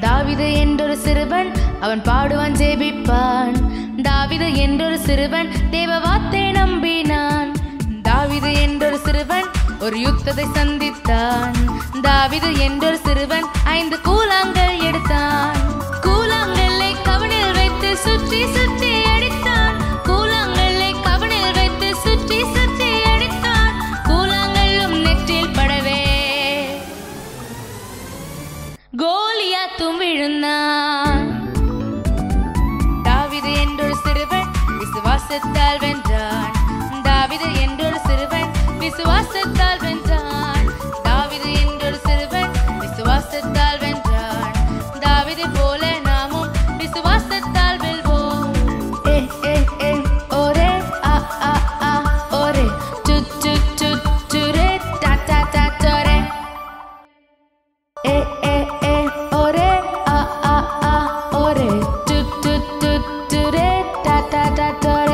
தாவிது என்றொரு சிறுவன் அவன் பாடுவான் ஜெபிப்பான். தாவிது என்றொரு சிறுவன் தேவ வார்த்தை நம்பினான். தாவிது என்றொரு சிறுவன் ஒரு யுத்தத்தை சந்தித்தான். தாவிது என்றொரு சிறுவன் ஐந்து கூழாங்கல் எடுத்தான். கூழாங்கல்லை கவனில் வைத்து சுற்றி கோலியாத்தும் விழுந்தான். தாவிது என்றொரு சிறுவன் விசுவாசத்தால் வென்றான். தாவிது என்றொரு சிறுவன் விசுவாசத்தால் வென்றான். தாவிது என்றொரு சிறுவன் விசுவாசத்தால் வென்றான். தாவிது போல நாமும் விசுவாசத்தால் வெல்வோம். da da